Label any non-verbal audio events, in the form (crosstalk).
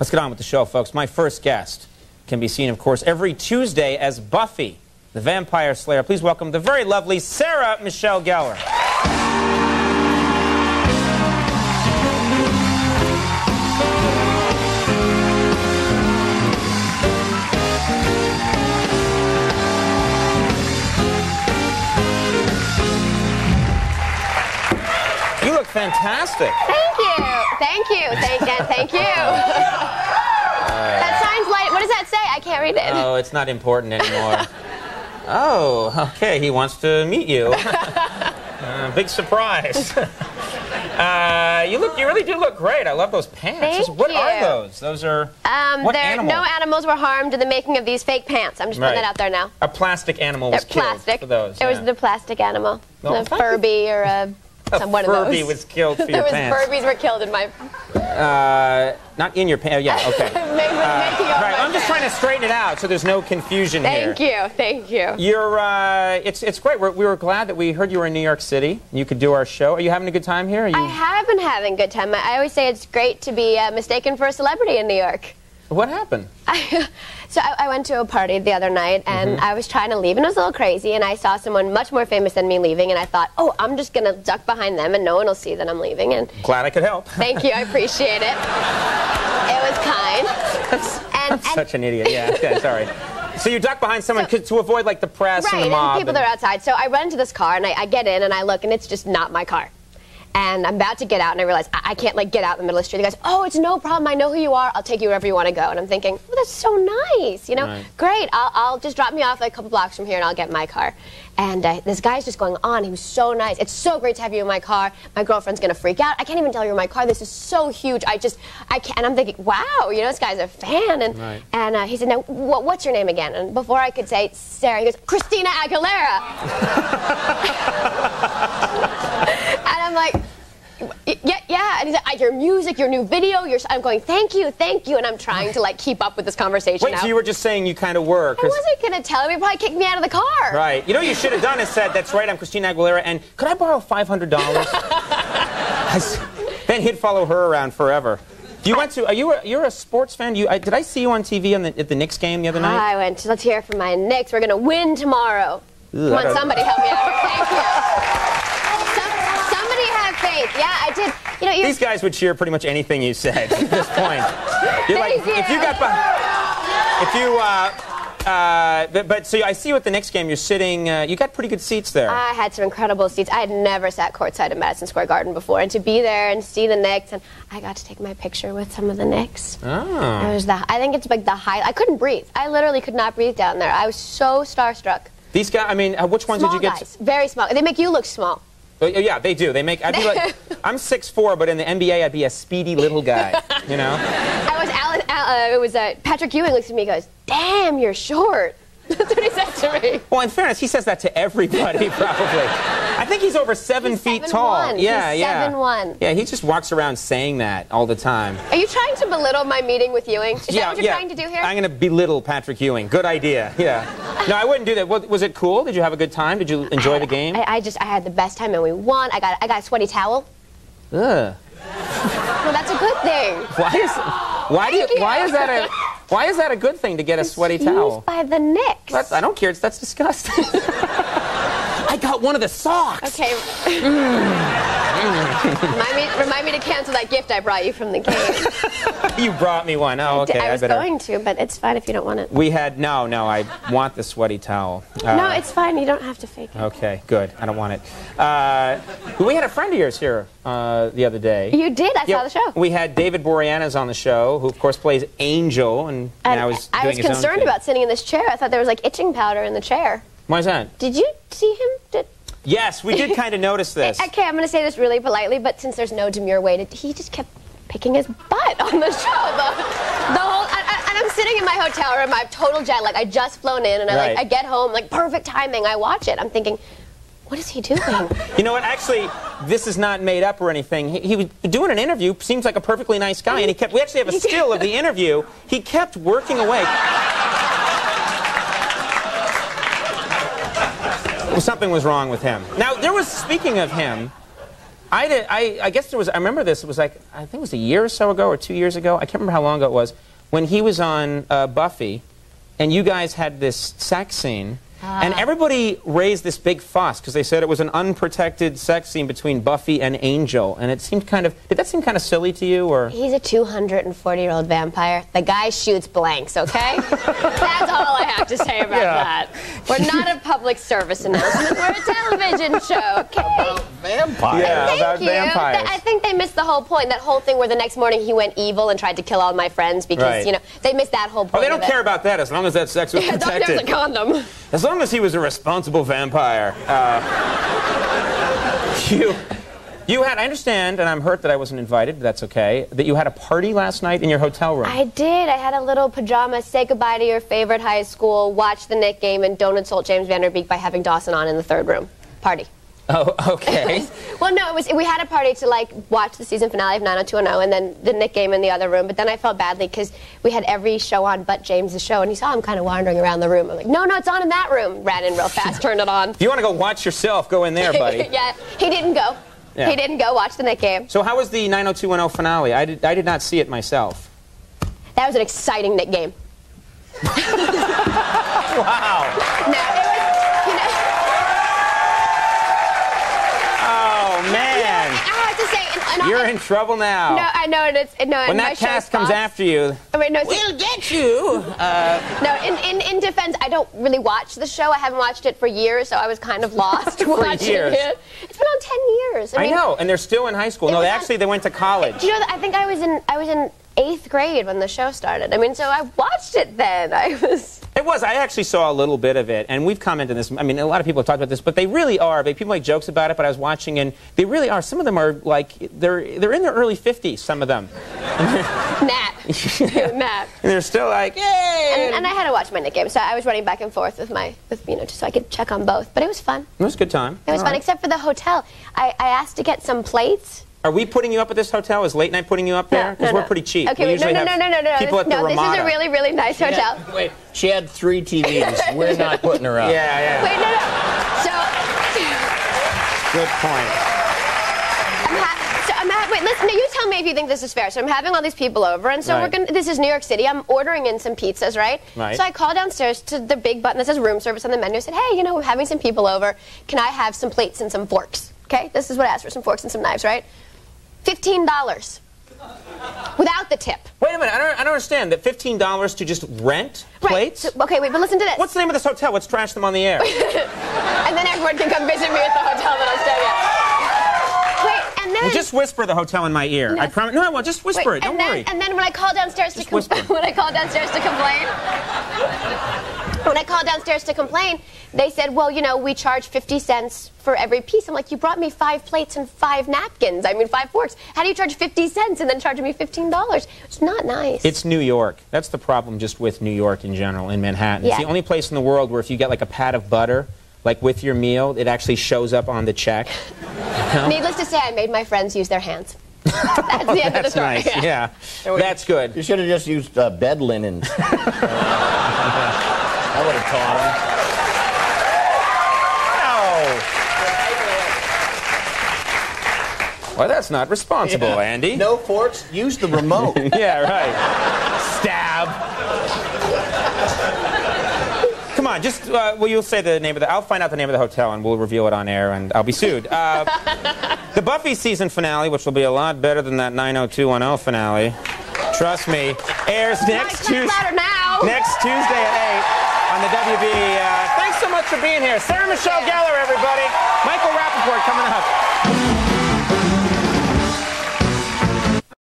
Let's get on with the show, folks. My first guest can be seen, of course, every Tuesday as Buffy, the Vampire Slayer. Please welcome the very lovely Sarah Michelle Gellar. You look fantastic. Thank you. Thank you. Thank and thank you. (laughs) that signs light. What does that say? I can't read it. Oh, it's not important anymore. oh, okay. He wants to meet you. (laughs) uh, big surprise. (laughs) uh, you look. You really do look great. I love those pants. Thank what are those? Those are. um, what there, animal? no animals were harmed in the making of these fake pants. I'm just putting Right. that out there now. A plastic animal They're was killed plastic. for those. It was the plastic animal, the. Furby or a, (laughs) one of Furby those. was killed for (laughs) there your was pants. Furbies were killed in my Uh, not in your pants. Yeah. Okay. (laughs) make, making right. I'm just trying to straighten it out so there's no confusion here. Thank you. Thank you. You're, uh, it's, it's great. We're, we were glad that we heard you were in New York City. You could do our show. Are you having a good time here? Are you, I have been having a good time. I I always say it's great to be uh, mistaken for a celebrity in New York. What happened? I, (laughs) so I, I went to a party the other night and Mm-hmm. I was trying to leave and it was a little crazy and I saw someone much more famous than me leaving and I thought, oh, I'm just gonna duck behind them and no one will see that I'm leaving. And Glad I could help. (laughs) thank you, I appreciate it. (laughs) It was kind. And, and Such an idiot. Yeah. Okay. Sorry. So you duck behind someone So- to avoid like the press right, and the and mob. people that are outside. So I run into this car and I, I get in and I look and it's just not my car. And I'm about to get out and I realize I, I can't like get out in the middle of the street. The guy's, oh, it's no problem. I know who you are. I'll take you wherever you want to go. And I'm thinking, oh, that's so nice. You know, Right. great. I'll, I'll just drop me off like a couple blocks from here and I'll get my car. And uh, this guy's just going on. He was so nice. It's so great to have you in my car. My girlfriend's gonna freak out. I can't even tell you in my car. This is so huge. I just, I can't. And I'm thinking, wow, you know, this guy's a fan. And Right. and uh, he said, now, wh- what's your name again? And before I could say Sarah, he goes, Christina Aguilera. (laughs) I'm like, yeah, yeah. And he's like, "Uh, your music, your new video, your. I'm going, thank you, thank you. And I'm trying to like keep up with this conversation. Wait, now. so you were just saying you kind of were? I wasn't gonna tell him. He'd probably kick me out of the car. Right. You know what you should have done is said, that's right, I'm Christina Aguilera, and could I borrow $500? Then he'd follow her around forever. You went to, are you a, you're a sports fan? You, I, did I see you on TV on the, at the Knicks game the other night? I went. Let's hear from my Knicks. We're gonna win tomorrow. Come I on, somebody help me out. Thank you. Some, somebody have faith. Yeah, I did. You know. These guys would cheer pretty much anything you said at this (laughs) point. You're like, Thank if you you. got, beh- if you, uh, uh, but, but so I see you at the Knicks game, you're sitting, uh, you got pretty good seats there. I had some incredible seats. I had never sat courtside at Madison Square Garden before, and to be there and see the Knicks, and I got to take my picture with some of the Knicks. It oh. was the. I think it's like the high. I couldn't breathe. I literally could not breathe down there. I was so starstruck. These guys, I mean, uh, which ones Small did you get? guys, very small. They make you look small. Oh, yeah, they do. They make. I'd be like, (laughs) I'm 6'4", but in the NBA, I'd be a speedy little guy. You know? (laughs) I was uh, it was uh, Patrick Ewing looks at me, and goes, "Damn, you're short." (laughs) That's what he said to me. Well, in fairness, he says that to everybody, probably. I think he's over seven He's feet 7'1". tall. Yeah, He's yeah. 7'1". Yeah, he just walks around saying that all the time. Are you trying to belittle my meeting with Ewing? Is yeah, that what you're yeah. trying to do here? I'm going to belittle Patrick Ewing. Good idea. Yeah. No, I wouldn't do that. Was, was it cool? Did you have a good time? Did you enjoy the game? I, I just I had the best time and we won. I got I got a sweaty towel. Ugh. Well, that's a good thing. Why is why do you, you. why is that a why is that a good thing to get a sweaty It's towel? Used by the Knicks. That's, I don't care. It's, that's disgusting. (laughs) I got one of the socks. okay. remind me remind me to cancel that gift I brought you from the game. (laughs) You brought me one. Oh, okay. I was better. going to, but it's fine if you don't want it. We had no, no. I want the sweaty towel. Uh, no, it's fine. You don't have to fake it. Okay, good. I don't want it. Uh, we had a friend of yours here uh, the other day. You did. I Yeah, saw the show. We had David Boreanaz on the show, who of course plays Angel, and, And now is I doing was his own concerned thing. about sitting in this chair. I thought there was like itching powder in the chair. Why is that? Did you see him? Did, Yes, we did kind of (laughs) notice this. okay, I'm going to say this really politely, but since there's no demure way to, he just kept picking his butt on the (laughs) show. The, the whole, and, and- and I'm sitting in my hotel room. I have total jet lag. I just flown in, and I like I get home, like perfect timing. I watch it. I'm thinking, what is he doing? (laughs) You know what? Actually, this is not made up or anything. He, he was doing an interview. Seems like a perfectly nice guy, and he kept. We actually have a still of the interview. He kept working away. Well, something was wrong with him. Now, there was. Speaking of him, I did. I, I guess there was. I remember this. It was like I think it was a year or so ago, or two years ago. I can't remember how long ago it was when he was on uh, Buffy, and you guys had this sex scene. And ah. everybody raised this big fuss because they said it was an unprotected sex scene between Buffy and Angel, and it seemed kind of. Did that seem kind of silly to you, or? He's a 240 year old vampire. The guy shoots blanks, okay? (laughs) That's all I have to say about Yeah. that. We're not a public service announcement, we're a television show, okay? Vampire. Yeah. Thank about you. vampires. Th- I think they missed the whole point. That whole thing where the next morning he went evil and tried to kill all my friends because, Right. you know, they missed that whole point. Oh, they don't of it. care about that as long as that sex was protected. (laughs) As long as there's a protected. condom. As long as he was a responsible vampire. Uh, (laughs) you, you had, I understand, and I'm hurt that I wasn't invited, but that's okay, that you had a party last night in your hotel room. I did. I had a little pajama, say goodbye to your favorite high school, watch the Knick game, and don't insult James Van Der Beek by having Dawson on in the third room. Party. Oh, okay. (laughs) Well, no, it was. We had a party to like watch the season finale of 90210, and then the Knick game in the other room. But then I felt badly because we had every show on but James's show, and he saw him kind of wandering around the room. I'm like, no, no, it's on in that room. Ran in real fast, (laughs) turned it on. if you want to go watch yourself, go in there, buddy. (laughs) yeah, he didn't go. Yeah. He didn't go watch the Knick game. So how was the 90210 finale? I did, I did not see it myself. That was an exciting Knick game. Wow. No, (laughs) and, and You're I, in trouble now. No, I know, and it's no. when that cast comes off. after you, I mean, no, we'll get you. Uh, (laughs) No, in, in, in defense, I don't really watch the show. I haven't watched it for years, so I was kind of lost (laughs) watching years. it. It's been on ten years. I, I mean, know, and they're still in high school. No, was they on- actually they went to college. You know? I think I was in I was in eighth grade when the show started. I mean, so I watched it then. I was. It was. I actually saw a little bit of it, and we've commented on this. I mean, a lot of people have talked about this, but they really are. They, people make jokes about it, but I was watching, and they really are. Some of them are like they're they're in their early 50s. Some of them, (laughs) Nat. (laughs) (laughs) Nat. and they're still like, yay! And, and I had to watch my Knick game, so I was running back and forth with my, with you know, just so I could check on both. But it was fun. it was a good time. It was All fun, right. except for the hotel. I, I asked to get some plates. Are we putting you up at this hotel? Is late night putting you up there? Because we're pretty cheap. Okay, we wait, no, usually no, no, have no, no, no. People this, at the no, this is a really, really nice hotel. Wait, she had three TVs. (laughs) We're not putting her up. Yeah, yeah. Wait, no, no. So. Good point. I'm ha- so I'm ha- wait, listen. No, you tell me if you think this is fair. So I'm having all these people over, and so Right. we're gonna. This is New York City. I'm ordering in some pizzas, right? Right. So I call downstairs to the big button that says room service on the menu. I said, hey, you know, we're having some people over. Can I have some plates and some forks? Okay, this is what I asked for: some forks and some knives, right? Fifteen dollars without the tip. Wait a minute. I don't, I don't understand. That fifteen dollars to just rent Right. plates? So- okay, wait, but listen to this. What's the name of this hotel? Let's trash them on the air. (laughs) and then everyone can come visit me at the hotel that I'm staying at. Wait, and then. Well, just whisper the hotel in my ear. I promise. No, I won't. Just whisper Wait, it. Don't and then, worry. And then when I call downstairs Just to whisper. complain, (laughs) when I call downstairs to complain, when I called downstairs to complain, they said, "Well, you know, we charge 50 cents for every piece." I'm like, "You brought me five plates and five napkins. I mean, five forks. How do you charge 50 cents and then charge me 15 dollars? It's not nice." It's New York. That's the problem just with New York in general, in Manhattan. It's the only place in the world where if you get like a pat of butter, like with your meal, it actually shows up on the check. (laughs) Needless to say, I made my friends use their hands. (laughs) That's the end of the story. nice. Yeah. That's good. You should have just used uh, bed linens. (laughs) I would have taught No. Well, that's not responsible, him. Andy. No forks. Use the remote. (laughs) Yeah, right. Stab. Come on, just uh, well, you'll say the name of the. I'll find out the name of the hotel and we'll reveal it on air, and I'll be sued. Uh, (laughs) the Buffy season finale, which will be a lot better than that 90210 finale. Trust me, airs next Nice, Tuesday. now. Next Tuesday at 8 on the WB. Uh, thanks so much for being here. Sarah Michelle Gellar, everybody. Michael Rapaport coming up.